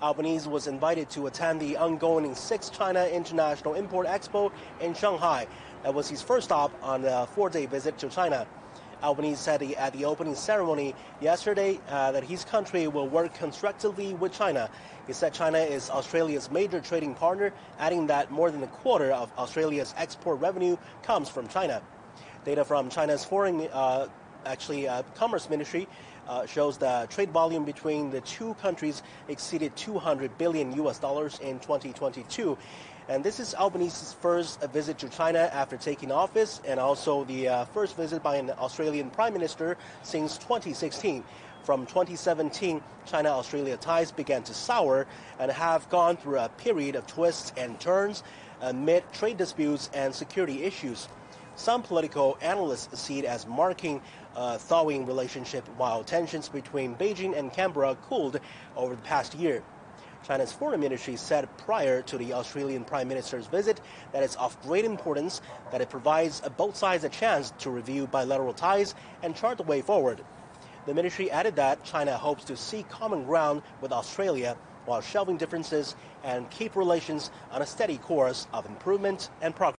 Albanese was invited to attend the ongoing Sixth China International Import Expo in Shanghai. That was his first stop on a four-day visit to China. Albanese said at the opening ceremony yesterday uh, that his country will work constructively with China. He said China is Australia's major trading partner, adding that more than a quarter of Australia's export revenue comes from China. Data from China's foreign, uh, actually, uh, Commerce Ministry uh, shows the trade volume between the two countries exceeded 200 billion US dollars in 2022. And this is Albanese's first visit to China after taking office and also the uh, first visit by an Australian prime minister since 2016. From 2017, China Australia ties began to sour and have gone through a period of twists and turns amid trade disputes and security issues. Some political analysts see it as marking a thawing relationship while tensions between Beijing and Canberra cooled over the past year. China's foreign ministry said prior to the Australian Prime Minister's visit that it's of great importance that it provides both sides a chance to review bilateral ties and chart the way forward. The ministry added that China hopes to seek common ground with Australia while shelving differences and keep relations on a steady course of improvement and progress.